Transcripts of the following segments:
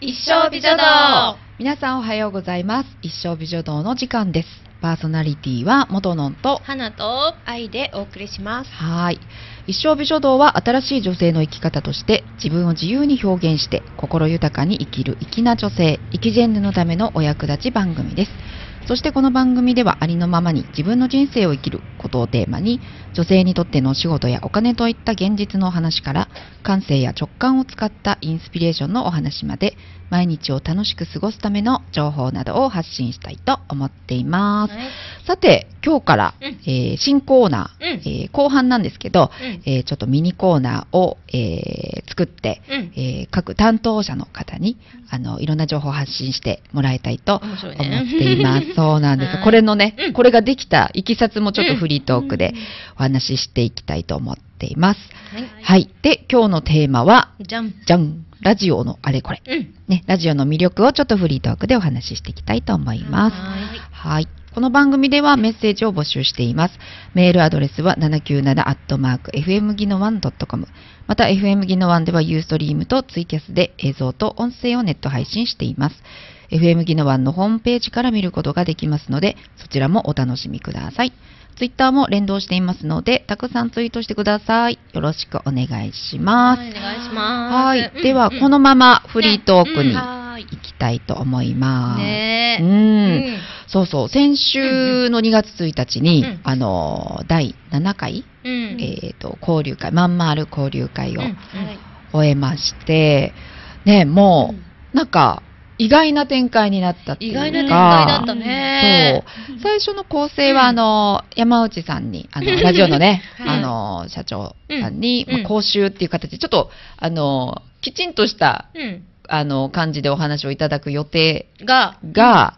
一生美女道。皆さんおはようございます。一生美女道の時間です。パーソナリティは元のんと花と愛でお送りします。はい。一生美女道は新しい女性の生き方として自分を自由に表現して心豊かに生きる粋な女性生きジェンヌのためのお役立ち番組ですそしてこの番組ではありのままに自分の人生を生きることをテーマに女性にとってのお仕事やお金といった現実のお話から感性や直感を使ったインスピレーションのお話まで毎日を楽しく過ごすための情報などを発信したいと思っています、はい。さて今日から、うん。えー新コーナー、うん。えー後半なんですけど、うん。えーちょっとミニコーナーを、えー作って、うん。えー各担当者の方にあのいろんな情報を発信してもらいたいと思っねています。そうなんです。はい。これのね、うん。これができたいきさつもちょっとフリートークでお話ししていきたいと思っています。はいはい。で、今日のテーマは、じゃんじゃんラジオのあれこれ。うんね、ラジオの魅力をちょっとフリートークでお話ししていきたいと思います。はいはい。この番組ではメッセージを募集しています。メールアドレスは 797-fm ギノワン .com。また FM ギノワンではユーストリームとツイキャスで映像と音声をネット配信しています。FM ギノワンのホームページから見ることができますので、そちらもお楽しみください。ツイッターも連動していますので、たくさんツイートしてください。よろしくお願いします。はいお願いします。はい。うん。では、うん。このままフリートークに。行きたいと思います。ねえ。うん。うん。そうそう、先週の2月1日に、うん。あの、第7回、うん。えっ、と、交流会、まんまる交流会を。終えまして、ね、もう、なんか、意外な展開になったっていう。か。意外な展開だったね。そう。最初の構成は、うん。あの、山内さんに、あの、ラジオのね、は いあの、社長さんに、うん。まあ講習っていう形で、ちょっと、あの、きちんとした、うん。あの、感じでお話をいただく予定が。が、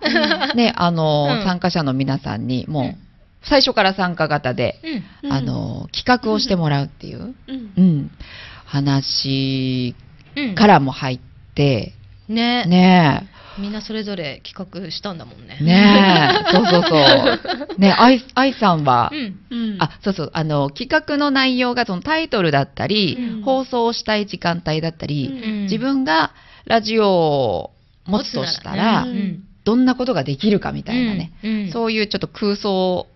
ね、あの、うん。参加者の皆さんに、もう、うん。最初から参加型で、うん。あの、企画をしてもらうっていう、うん。うん、話うん。からも入って、ね。ねみんなそれぞれ企画したんだもんね。え、ねえ、そうそうそう。ね愛、愛さんは？う、ん。うんあ、そうそう、あの、企画の内容がそのタイトルだったり、うん。放送したい時間帯だったり、うん。自分がラジオを持つとしたら、ねどんなことができるかみたいなね、そういうちょっと空想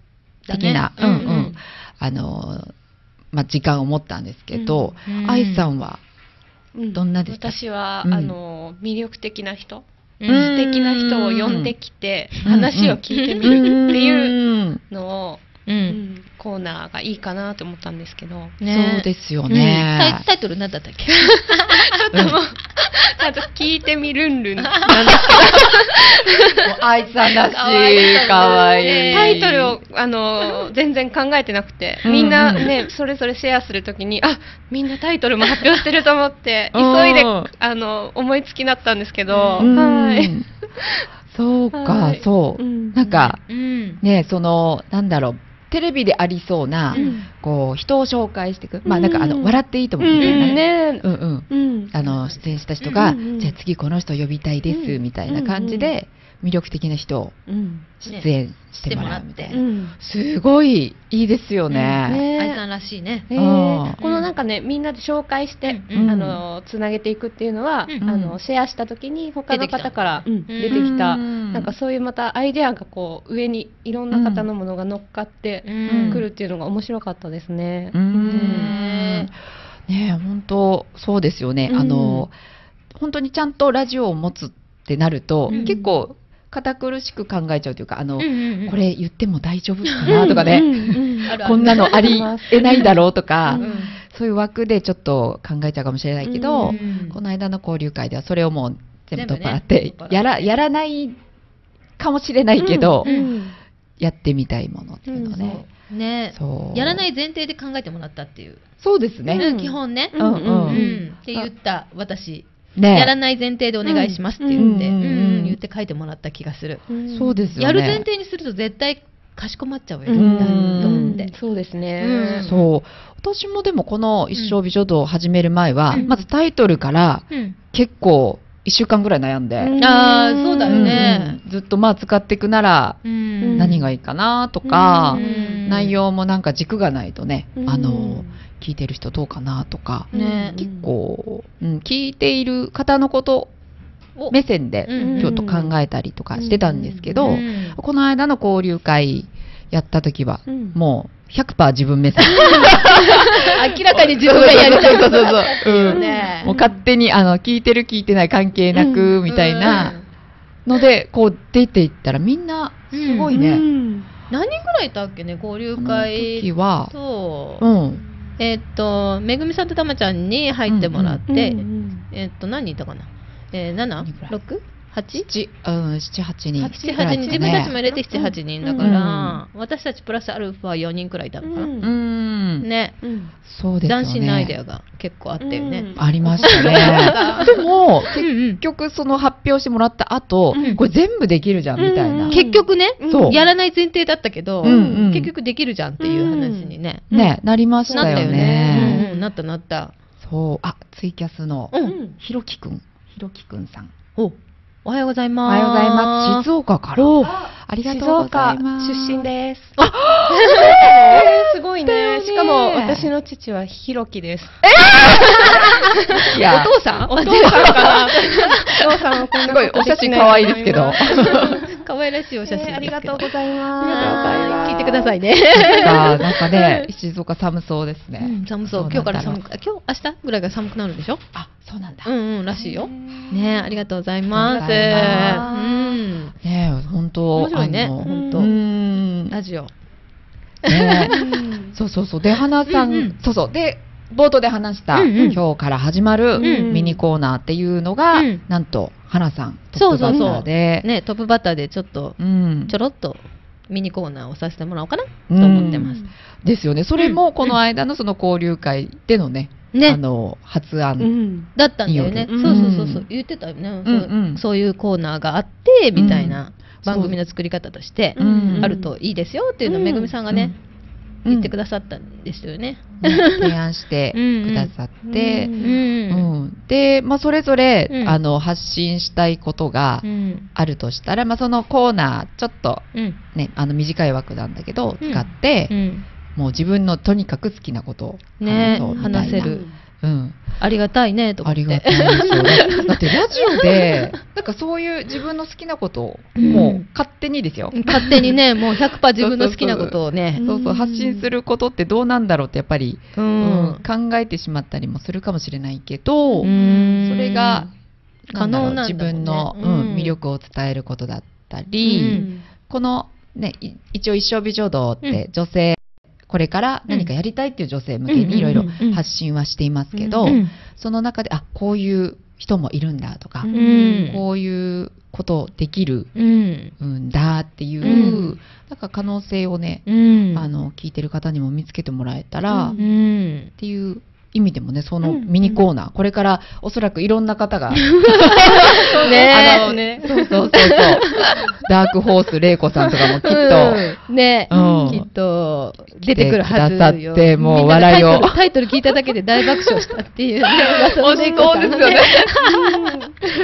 的な、だね。うんうん。あの、まあ、時間を持ったんですけど、うん。愛さんは、うんどんなでした私は、うん。あの魅力的な人、うん。うん素敵な人を呼んできてうん。話を聞いてみるっていううんのを、ううん。んコーナーがいいかなと思ったんですけど、ね。そうですようん。ねタイ。タイトル何だったっけ？ちょっともう。ちゃんと聞いてみるんるんなんです もう愛さんらし可愛いい、かわいい。けどタイトルをあの全然考えてなくて。うん。みんなね、それぞれシェアするときにあみんなタイトルも発表してると思ってうん。急いであの思いつきだったんですけど、うん。はい。そうか、はい。そう。うん。なんか、うん。ね、その、なんだろう、テレビでありそうな、うん。こう、人を紹介していく。まあ、なんか、あの、うん。笑っていいと思ううんみたいなね。ねうんうん。うん。あの、出演した人が、じゃあ次この人呼びたいです、うん。みたいな感じで、魅力的な人をうん。出演してもらうみたいな。うん。すごいいいですよね。ね。愛さんらしいね。えうん。ーこのなんかねみんなで紹介して、うんあのつなげていくっていうのは、うんあのシェアした時に他の方から出てきた。うん。出てきた、うん。なんかそういうまたアイデアがこう上にいろんな方のものが乗っかってうん。くるっていうのが面白かったですね。ううんん。ねえ、本当そうですよね。うん。あの、本当にちゃんとラジオを持つってなると、うん。結構堅苦しく考えちゃうというか、あの、うんうんうん。これ言っても大丈夫かなとかね、こんなのありえないだろうとか、うん。そういう枠でちょっと考えちゃうかもしれないけど、うんこの間の交流会ではそれをもう全部取っ払って、ね。やら、やらないかもしれないけど、うんやってみたいものっていうのね。ね。そう。やらない前提で考えてもらったっていう、そうですね。うん基本ね、うんうんうん。うん。って言った私、ね。やらない前提でお願いしますって言って、うん。うんうん言って書いてもらった気がする、うん。そうですよね。やる前提にすると絶対かしこまっちゃうよ、うん。絶対と思って、そうですね。うん。そう。私もでもこの一生美女道を始める前は、うん。まずタイトルからうん。結構一週間ぐらい悩んで、うん。あーそうだようんね。うん。ずっとまあ使っていくならうん。何がいいかなとか、うん。内容もなんか軸がないとね、うん。あの、聞いてる人どうかなとか、ね。結構、うん、聞いている方のことお。目線でうんちょっと考えたりとかしてたんですけど、うんこの間の交流会やった時は、うん。もう100%自分目線。明らかに自分がやりた。いそうそうそうそう。っていうね。もう勝手にあの聞いてる聞いてない関係なくみたいなので、こう出ていったらみんなすごいね。うん。何人ぐらいいたっけね交流会。時は、と、うん、えっとめぐみさんとたまちゃんに入ってもらって、うんうんえっと何人いたかな、えー、何ぐら？い 7?6? 8? 七うん、七八人。7、8人、自分たちも入れて7、8人だかうんら、私たちプラスアルファ4人くらいいたのかな？うん、ね、うんそうですよね。斬新なアイデアが結構あったよね。うんありましたね。でも、結局その発表してもらった後、うんこれ全部できるじゃんみたいな。うん結局ね、やらない前提だったけど、うんうん結局できるじゃんっていう話にね、ね、なりましたよね。ね。うんうんなったなった。そう、あ、ツイキャスのひろきくん、ひろきくんさん。おおはようございおます。はようございます。静岡から。おありが静とうござ岡います。出身です。あえー すごいねね。しかも私の父はひろきです。いやお父さん？お父さんかな？お父さんはこんすごい、なことお写真可愛いですけど。可愛らしいお写真えーありがとうございありがとうございまます聞いてくださいね。なんかね、静岡寒そうですね。うん寒そう。ど今日から寒く、今日、明日ぐらいが寒くなるんでしょ？あ、そうなんだ。うんうん、らしいよ。す。ねありがとうございます。うん。ねえ、本当面白本当う。ん。ラジオ。そうそうそう。で、花さん、そうそう。で、冒頭で話した、今日から始まるうんミニコーナーっていうのが、うんなんと、花さん、トップバッそうそうそうターで、ね、トップバッターでちょっと、うんちょろっとミニコーナーをさせてもらおうかなとうん思ってます。ですよね。それも、この間のその交流会でのね、あね。の、発う案。んだったんだよね。そうそうそうそう。言ってたよね。ううんそういうコーナーがあって、みたいな番組の作り方としてう、んあるといいですよっていうのをうんめぐみさんがね、うん言ってくださったんですよね。提案して くださって。で、まあ、それぞれ、うんあの発信したいことがうん。あるとしたら、まあ、そのコーナーちょっと、うん。ね、あの短い枠なんだけどうん使って、うん。もう自分のとにかく好きなことをね話そうみたいな話せる。うん、ありがたいね、と思って。ありがたい。ですよだだって ラジオでなんかそういう自分の好きなことをうん。もう勝手にですよ、勝手にね、もう100%自分の好きなことをね。そうそう発信することってどうなんだろうってやっぱり、ううんん。考えてしまったりもするかもしれないけど、うん。それが可能なね。自分の、うん。うん魅力を伝えることだったうり、ん。この、ね、い一応一生美女道って女性、これから何かやりたいっていう女性向けにいろいろうん発信はしていますけど、うんその中であこういう人もいるんだとか、うんこういうことできるうん。んだっていう、うんなんか可能性をね、うん。あの聞いてる方にも見つけてもらえたら、うっうん。ていう意味でもねそのうんミニコーナー、これからおそらくいろんな方がね あのねそうそうそうそう。ダークホース玲子さんとかもきっと、うんね、うんきっと出てくるはずよ。ってもう笑いをタイトルタイトル聞いただけで大爆笑したっていうね。噂の猫さんがですよね。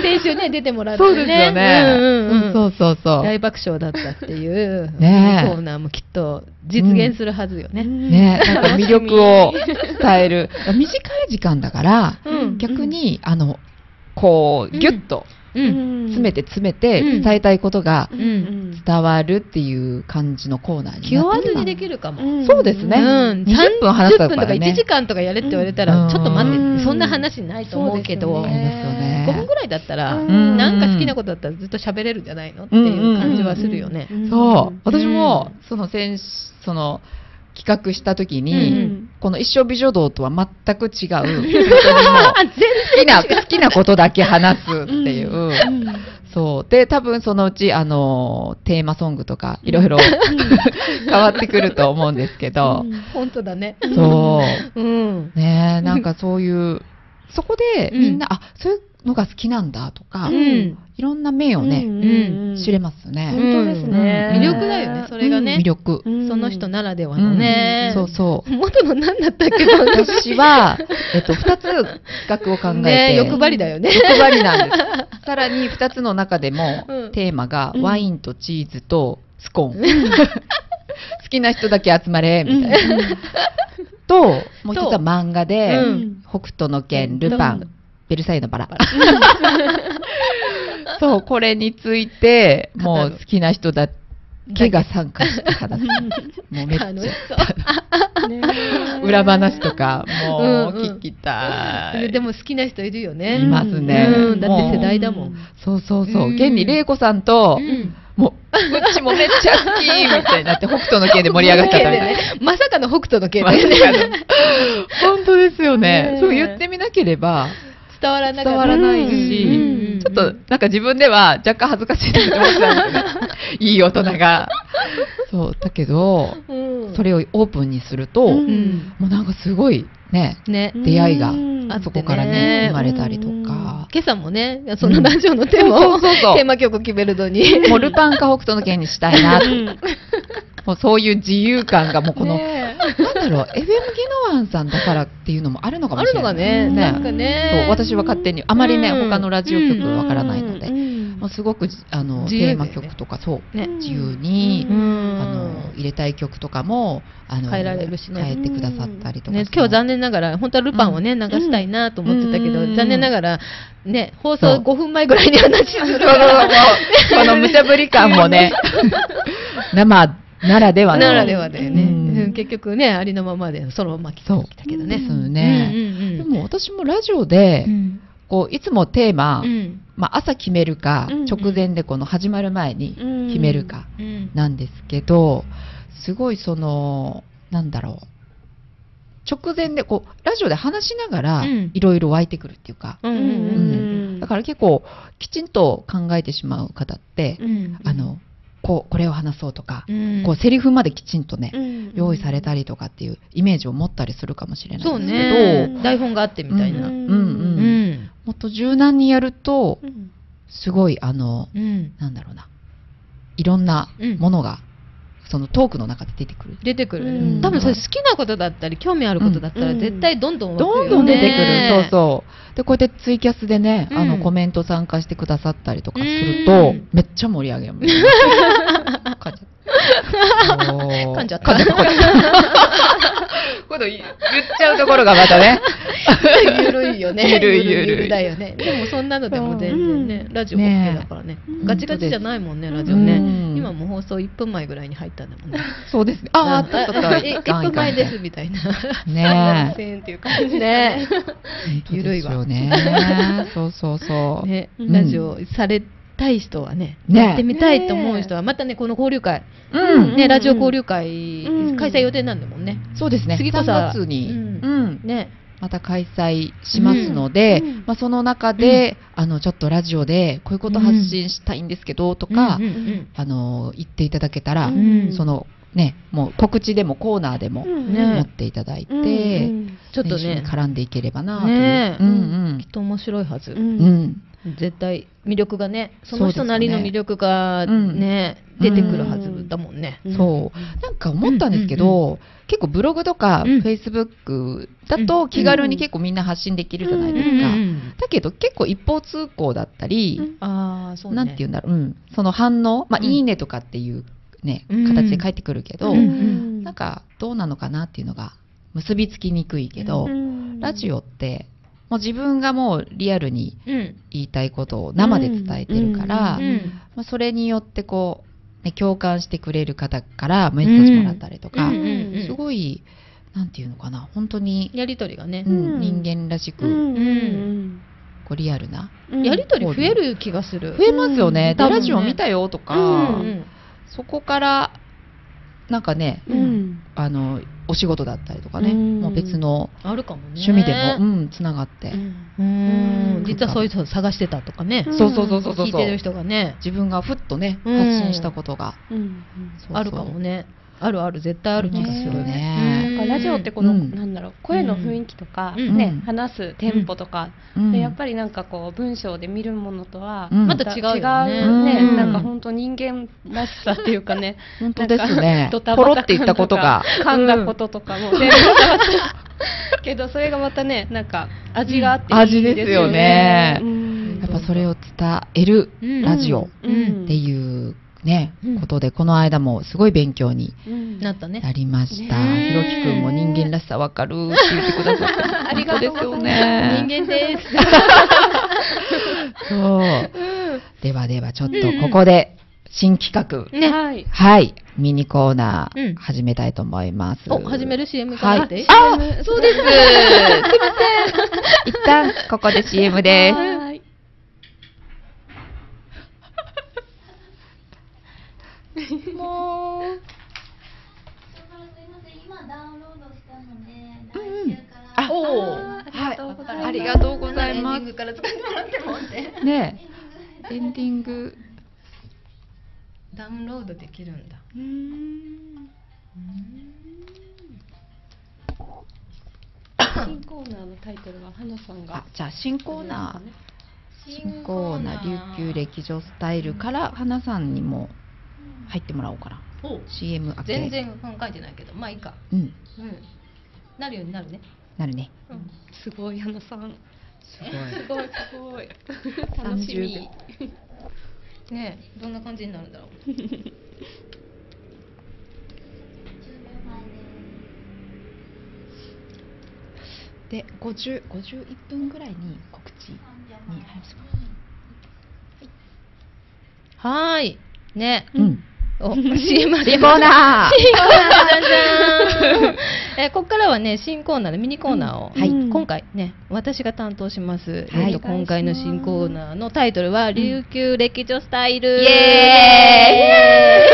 先週ね、出てもらってそうですよね。うんうんうんそうそうそう。大爆笑だったっていうねえコーナーもきっと実現するはずよね。ね、なんか魅力を伝える。短い時間だから、うん。逆に、あの、こう、うん。ぎゅっとうん。詰めて詰めてうん。伝えたいことがん。伝わるっていう感じのコーナーに気負わずにでる。きるかも。うん。そうですね。うん、20分話す30分とかからね。1時間とかやれって言われたら、うん。ちょっと待って、うん。そんな話ないと思うけど、そうね。5分ぐらいだったら、うん。なんか好きなことだったらずっと喋れるんじゃないのっていう感じはするよね。そう。私もうん、その先、その、企画した時うに、んこの一生美女道とは全く違う、好きな、好きなことだけ話すっていう。そう。で、多分そのうち、あの、テーマソングとか、いろいろ 変わってくると思うんですけど、本当だね。そう。うん。ねえ、なんかそういう、そこでうんみんな、あ、そういうのが好きなんだとか、うんいろんな面をね、ん知れますよね。本当ですね。うん魅力だよねそれがねうん魅力。その人ならではのね。そうそう。元の何だったっけ私は、えっと、二つ企画を考えて、ね欲張りだよね。欲張りなんです。さらに二つの中でも、うんテーマがうんワインとチーズとスコーン。好きな人だけ集まれ、みたいな。と、もう一つは漫画で、うん北斗の拳、ルパうんン、ベルサイユのバラ。そう、これについて、もう好きな人だけが参加して話す。もうめっちゃ裏話とか、もううんうん聞きたい。でも好きな人いるよね。いますね。うん、だって世代だもん。そうそうそうう。ん現に玲子さんとう、んもう、うちもめっちゃ好きみたいになって、北斗の拳で盛り上がっちゃったみたいな。まさかの北斗の拳。本当ですよねね。そう言ってみなければ伝わらなかった。伝わらないうんし、ちょっとなんか自分では若干恥ずかしいなって思ってたんですよね。いい大人が。そう、だけど、うんそれをオープンにすると、うんうんもうなんかすごいね、ね。出会いがうんあそこからね、ね生まれたりとか。今朝もね、そのラジオのテーマを、そうそうそうテーマ曲決めるのに。もうルパンか北斗の拳にしたいなと。うんもうそういう自由感がもうこの、ねなんだろう、FM ギノワンさんだからっていうのもあるのかもしれない。ね、ねなんかね。そう私は勝手にあまりね、うん。他のラジオ局わからないので、うんもうすごくじあの、ね。テーマ曲とかそう、ね。自由に、うあんの入れたい曲とかもあの変えられるしね。変えてくださったりとか、ね、今日残念ながら、本当はルパンをね、流したいなと思ってたけど、うん。残念ながら、ね、放送そう。5分前ぐらいに話するこの 無茶ぶり感もね。生ならではの。ならではだよね。結局ね、ありのままで、そのまま来たけどね。ですよね、うんでも私もラジオで、うん。こういつもテーマ、うん。まあ、朝決めるか、うん直前でこの始まる前に決めるかうん。なんですけど、すごいそのなんだろう。直前でこうラジオで話しながらうん。いろいろ湧いてくるっていうか、だから結構きちんと考えてしまう方って、うん。あのこうこれを話そうとか、うん。こうセリフまできちんとね、うん用意されたりとかっていうイメージを持ったりするかもしれないですけど、ね。台本があってみたいな。ううんん。うん。うん。もっと柔軟にやるとうん。すごいあのうん。なんだろうな。いろんなものが、そのトークの中で出てくる。出てくる、うん多分それ好きなことだったり興味あることだったらうん絶対どんどんねどんどん出てくる。そうそう。で、こうやってツイキャスでね、あうんのコメント参加してくださったりとかすると、うんめっちゃ盛り上げる。噛んじゃった。噛んじゃった。今度言っちゃうところがまたね。ゆるいよね。ゆるいゆるいだよね。でもそんなのでも全然ね、ラジオね OK だからね。うんガチガチじゃないもんね、ラジオね。うん今もう放送1分前ぐらいに入ったんだもんね。そうですね。ああ、あったあったあった。え1分前ですみたいな。ねえ。っていう感じねゆるいわね。そうそうそう。ね、うんラジオされたい人はね、ねやってみたいと思う人は、またね、この交流会、うん。ね、うんラジオ交流会、うん開催予定なんだもんね。そうですね。3次こそは月に、ね。また開催しますので、うん。まあ、その中で、あのちょっとラジオでこういうこと発信したいんですけどとか、うんうんあの言っていただけたら、うん。そのねもう告知でもコーナーでもうん。ね。持っていただいて、うんうん。ちょっとね。一緒に、絡んでいければなという、ねうんうん。きっと面白いはず。ううんん絶対魅力がね、その人なりの魅力がね、うん。出てくるはずだもんね。うん。そう。なんか思ったんですけど、結構ブログとかうん。フェイスブックだと気軽に結構みんな発信できるじゃないですか、うんうんだけど結構一方通行だったり、うん。ああ、そうね。なんて言うんだろう、うん、その反応、まあ、うんいいねとかっていうね、うん形で返ってくるけど、うんうん。なんかどうなのかなっていうのが結びつきにくいけど、うん。ラジオってもう自分がもうリアルにうん。言いたいことを生で伝えてるから、まあ、それによってこう、ね、共感してくれる方からメッセージもらったりとか、すごいなんていうのかな本当に、やりとりがねう。んうん。人間らしく、うん。うん。こうリアルなうんやりとり増える気がする。増えますよね、ラジオ見たよとか、うん。うん。そこからなんかね、うん。あのお仕事だったりとかね、うん。もう別のあるかもね。趣味でも、うん、つながって、うん。実はそういう人を探してたとかね。うん。そうそうそうそうそう聞いてる人がね、自分がふっとねうん。発信したことが、うん。そうそう。あるかもね。あるある、絶対ある気がするね。うん。なんかラジオってこの、うんなんだろう声の雰囲気とか、うん。ねうん。話すテンポとか、うん。でやっぱりなんかこう文章で見るものとは、うん。また違うよね。なんか本当人間らしさっていうかね。本当ですね。ドタポロって言ったことが、噛んだこととかも全部けどそれがまたねなんか味があっていい味ですよね。うん。やっぱそれを伝えるうんラジオうん。っていうね、うんことでこの間もすごい勉強にうんなったね。なりました。ねひろきくんも人間らしさわかるって言ってくださって ありがとうですよ人ね。間です。そう。ではではちょっとここで新企画、ね。はい。はい、ミニコーナーうん始めたいと思います。お、始める CM からはいで。あ、そうです。すいません。一旦ここで CM です。はい。もう。今ダウンロードしたので、うん。来週から。あ、おはい、ありがとうございます。エンディングから使ってもらってもって。ねえ、エンディング。ダウンロードできるんだ。新コーナーのタイトルは花さんが。あ、じゃあ新コーナー。新コーナー。琉球歴女スタイルから花さんにも入ってもらおうかな。お CM 明け。全。然書いてないけど、まあいいか。うん、うん。なるようになるね。なるね。うん。すごい花さん。すごい。すごいすごい。楽しみ。ねえ、どんな感じになるんだろう。10秒前です。で、50、51分ぐらいに告知に入りますか。はーい。ね。うん。お、CM あ新コーナー。新コーナーえここからはね新コーナーでミニコーナーを、うんはい。今回ね私が担当します、はい。えっと今回の新コーナーのタイトルは、琉球歴女スタイル。イエ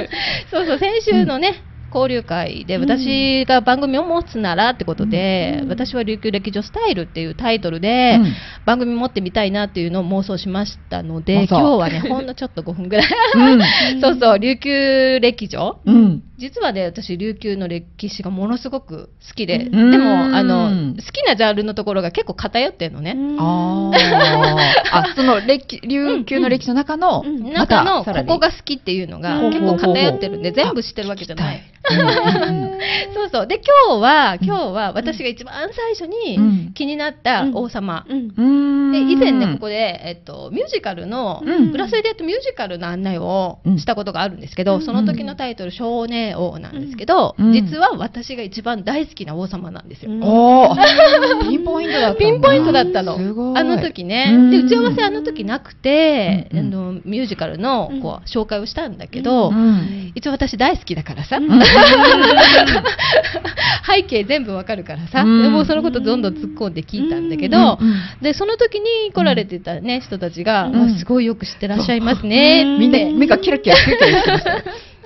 ーイ。そうそう先週のね、交流会で私が番組を持つならってことで、うん。私は琉球歴女スタイルっていうタイトルで、うん。番組持ってみたいなっていうのを妄想しましたので妄想。今日はねほんのちょっと5分ぐらい。うん。そうそう琉球歴女。うん。実はね私琉球の歴史がものすごく好きで、うん。でもあの好きなジャンルのところが結構偏ってるのね、ああ。あ、その歴、琉球の歴史の中の、中のここが好きっていうのがうん結構偏ってるんで全部知ってるわけじゃない。そうそう。で今日は今日は私が一番最初うん。に気になった王様、で以前ねここで、えっと、ミュージカルの、うん。ブラスでやったミュージカルの案内をうん。したことがあるんですけど、うん。その時のタイトル「少年王」なんですけど、うん。実は私が一番大好きな王様なんですよ。ピンポイントだったピンポイントだったの。あの時ね。うん。で、打ち合わせあの時なくて、あのミュージカルのうん。こう紹介をしたんだけど、うん。一応私大好きだからさ、うん背景全部わかるからさ、うん。でもうそのことどんどん突っ込んで聞いたんだけど、うんで、その時に来られてたね、人たちが、すごいよく知ってらっしゃいますね。みんな目がキラキラキラキラしてました。よ。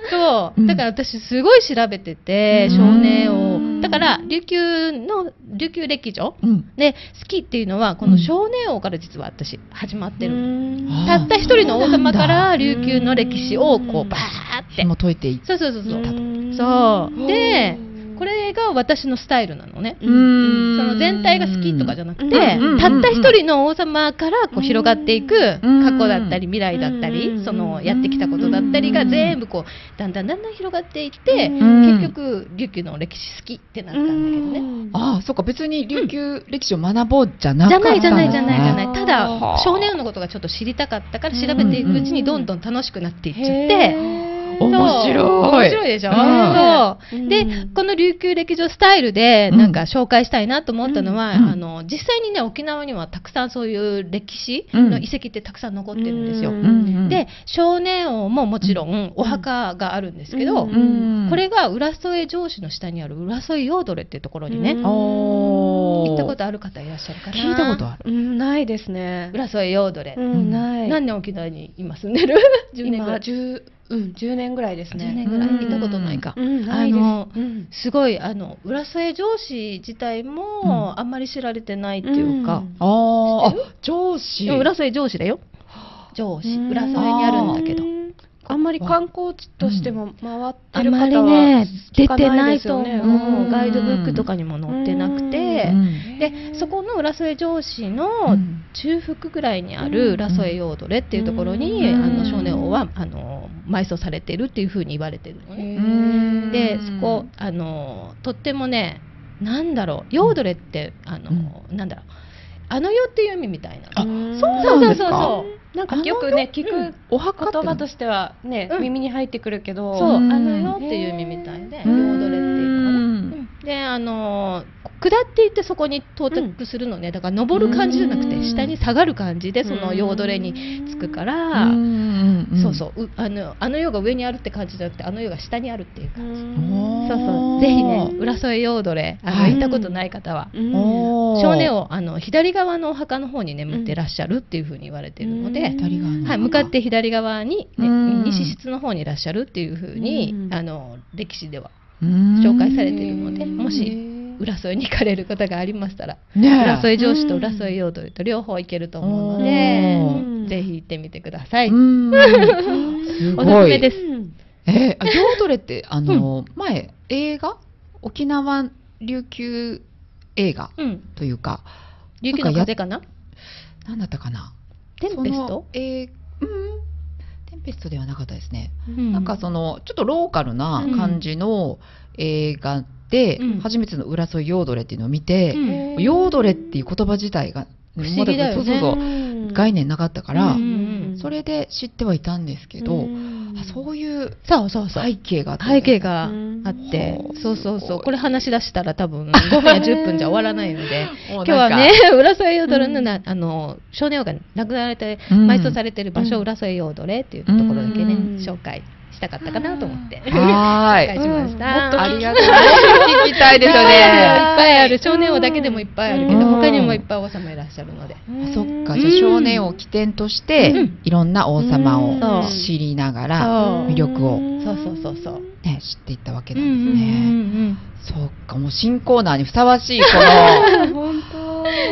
そうう。んだから私すごい調べてて、うん少年を。だから、琉球の、琉球歴女うん。で、好きっていうのは、この少年王から実は私、始まってるたった一人の王様から琉球の歴史をこうバーって。紐解いていっそうそうそうそう。うんそう。で、これが私のスタイルなのね。うんその全体が好きとかじゃなくて、うんたった一人の王様からこう広がっていくうん過去だったり未来だったうり、んそのやってきたことだったりが全部こうだんだんだんだん広がっていって、ん結局琉球の歴史好きってなったんだけどね。ああ、そっか、別に琉球歴史を学ぼうじゃなじゃかったんですね。ないじゃないじゃないじゃない。ただはあ少年王のことがちょっと知りたかったから調べていくうちにどんどん楽しくなっていっちゃって。面白い。そう面白いでしょ、うん。そう。でうん、この琉球歴女スタイルで、なんか紹介したいなと思ったのは、うん。あの、実際にね、沖縄にはたくさんそういう歴史の遺跡ってたくさん残ってるんですよ。うん。うん。で、少年王ももちろんお墓があるんですけど、これが浦添城址の下にある浦添ヨードレっていうところにね、行ったことある方いらっしゃるかな聞いたことある。うん、ないですね。浦添ヨードレ。うん、ない。何年沖縄に今住んでる ?10 年ぐら今、い。10、うん、10年ぐらいですね。10年ぐらい。うん。行ったことないか。うん。あのうん。すごいあの浦添城址自体もあんまり知られてないっていうか、うん。あー。あ、上司。浦添城址だよ。城址浦添にあるんだけど。うんあんまり観光地としても回ってあんまりる方はね出てないですよね。と思う、うん。ガイドブックとかにも載ってなくて。う、ん。でそこの浦添城址のうん。中腹ぐらいにある浦添ヨードレっていうところに、うん。あの少年王はあの埋葬されているっていうふうに言われてるのね。うんでそこあのとってもねなんだろうヨードレってあの、なんだろうあの世っていう意味みたいな。あうんそうなんですか？そうそうそうなんかよくね聞くお墓って言葉としてはね、うん。耳に入ってくるけど、そう、うんあの世っていう意味みたいで、ヨうん。ードレっていうのかな。うん。で、あの下っていってそこに到着するのね、だから登る感じじゃなくてうん。下に下がる感じでそのヨードレにつくから、うん。うん。うんそうそう。うあのあの世が上にあるって感じじゃなくてあの世が下にあるっていう感じ、そうそう。ぜひね浦添ヨードレあの、はい。行ったことない方は、少年をあの左側のお墓の方に眠ってらっしゃるっていうふうに言われているので、はい、向かって左側に、ねうん。西室の方にいらっしゃるっていうふうに、うん。あの歴史ではうん。紹介されているのでうんもし浦添に行かれる方がありましたら、ねえ。浦添城址と浦添ヨードレと両方行けると思うので、うん。ぜひ行ってみてください。おすすめです。えー、あヨードレってあの、前映画？沖縄琉球映画うん、というか琉球の風かな？なんだったかな？テンペスそのト、えーうん。テンペストではなかったですね、うん。なんかそのちょっとローカルな感じの映画で、うん初めての浦添ヨードレっていうのを見て、うん。ヨードレっていう言葉自体が、不思議だよね。まそうそうそう概念なかったから、それで知ってはいたんですけど、あそういう背景があった背景がうん。あってそうそうそう。これ話し出したら多分5分や10分じゃ終わらないので。今今日はね浦添ヨードレのな、あの少年王が亡くなられてうん。埋葬されている場所、うん浦添ヨードレっていうところだけね、うん。紹介したかったかなと思って、はーいしました、うん。ありがとうございます。聞きたいですよ いっね。ぱいある。少年王だけでもいっぱいあるけど、うん。他にもいっぱい王様いらっしゃるので、あそっか、じゃあ少年を起点として、うん。いろんな王様うん。を知りながら、魅力を、そうそうそうそう。ね、知っていったわけうんなですね。そっか、もう新コーナーにふさわしい、この、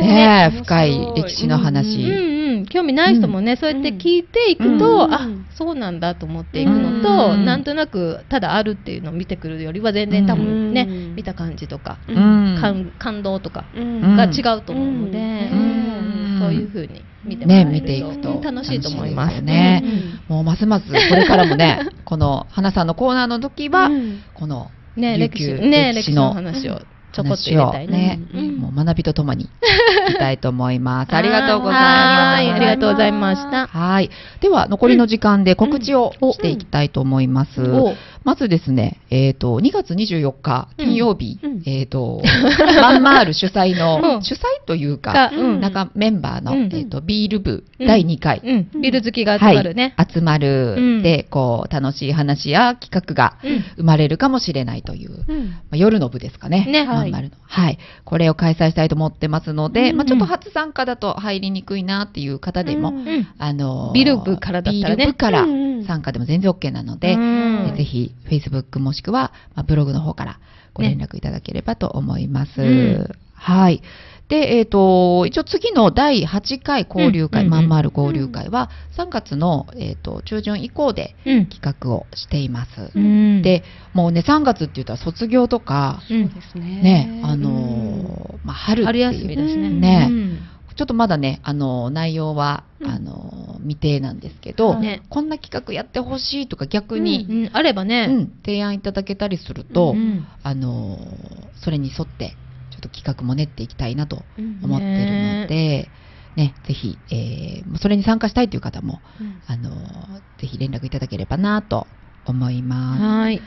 ね、深い歴史のうん話。興味ない人もね、そうやって聞いていくと、うん。あそうなんだと思っていくのと、うん。なんとなくただあるっていうのを見てくるよりは全然多分ね、うん見た感じとか、うん。感感動とかうん。が違うと思うので、そういう風に見てもらえると、ね見ていくとうん。楽しいと思います。ね。うん。もうますます、これからもね、この、花さんのコーナーの時は、この、ね歴史ね歴史の話をちょこっと入れたいね。うんもう学びとともに、いきたいと思います。ありがとうございます。はい。ありがとうございました。はい。では、残りの時間で告知をしていきたいと思います。おまずですね、えっ、と、2月24日、金曜日、うん。えっ、と、マンマール主催の、うん。主催というか、か、うん。中メンバーの、うん。えっ、と、ビール部うん。第2回、うん、ビル好きが集まるね。はい、集まる、うん。で、こう、楽しい話や企画がうん。生まれるかもしれないという、まあ、夜の部ですかね。ねまんまるのはい。これを開催したいと思ってますので、うんまあ、ちょっと初参加だと入りにくいなっていう方でも、うん。あのービル部からだったらね。ビル部からうん参加でも全然 OK なので、うん。ぜひ Facebook もしくは、まあ、ブログの方からご連絡いただければと思います。うん。はい。で、えっ、と、一応次の第8回交流会、うんまんまる交流会は3月の、えっ、と、中旬以降でうん企画をしています。うん、で、もうね、3月って言ったら卒業とか、うんですね。ね、あのーまあ、春っていう。春休みだしね。ね。うん。ちょっとまだね、あのー内容は、うん。あのー未定なんですけど、ね。こんな企画やってほしいとか逆に、うん、あればうね。ん提案いただけたりすると、うんあのーそれに沿ってちょっと企画も練っていきたいなとうん思ってるので、ねぜひ、えーそれに参加したいという方も、うんあのーぜひ連絡いただければなと思います。はい。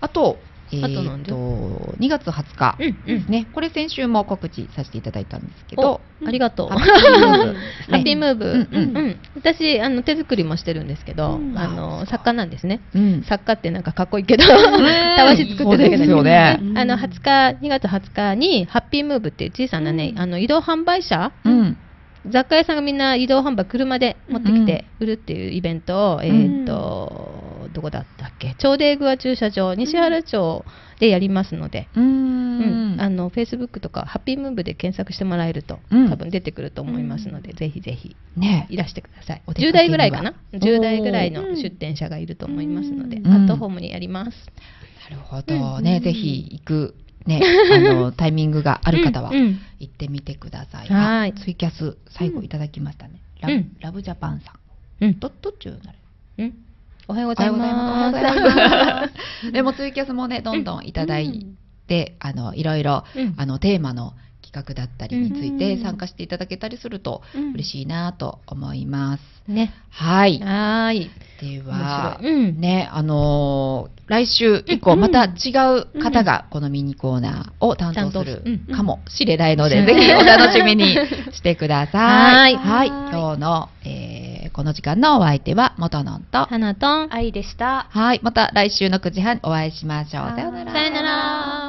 あと、えあとなんで。ーと2月20日うんですね、これ先週も告知させていただいたんですけど、おありがとう。ハッピームーブーブ、うんうん。うん私あの手作りもしてるんですけど、うん。あの作家なんですね。うん。作家ってなんかかっこいいけど、たわし作ってるだけでよね。うんあの20日2月20日にハッピームーブっていう小さなね、うん。あの移動販売車うん。雑貨屋さんがみんな移動販売車で持ってきて売るっていうイベントを、えーっとどこだったっけ？長デグア駐車場西原町でやりますので、ううん。んあのフェイスブックとかハッピームーブで検索してもらえると、うん。多分出てくると思いますので、ぜひぜひね。いらしてください。お出かけには。10代ぐらいかな？おー。10代ぐらいの出店者がいると思いますので、うん。アットホームにやります、なるほどね、うん。ぜひ行く、ね、あの タイミングがある方はうん。うん。行ってみてください。はい。あツイキャス最後いただきましたね。ラブうん。ラブジャパンさん。うん。どどっちゅうなれ。うんおはようございますでもツイキャスもねどんどんいただいて、あのいろいろうんあのテーマの企企画だったりについてうん参加していただけたりするとうん嬉しいなと思います。ね。はい。はーい。では、ね、あのー来週以降うんまた違う方がこのミニコーナーを担当するかもしれないので、うんぜひお楽しみにしてください。は はいい。今日の、えーこの時間のお相手は元のんと、花とん。愛でした。はい。また来週の9時半お会いしましょう。さようなら。さよなら。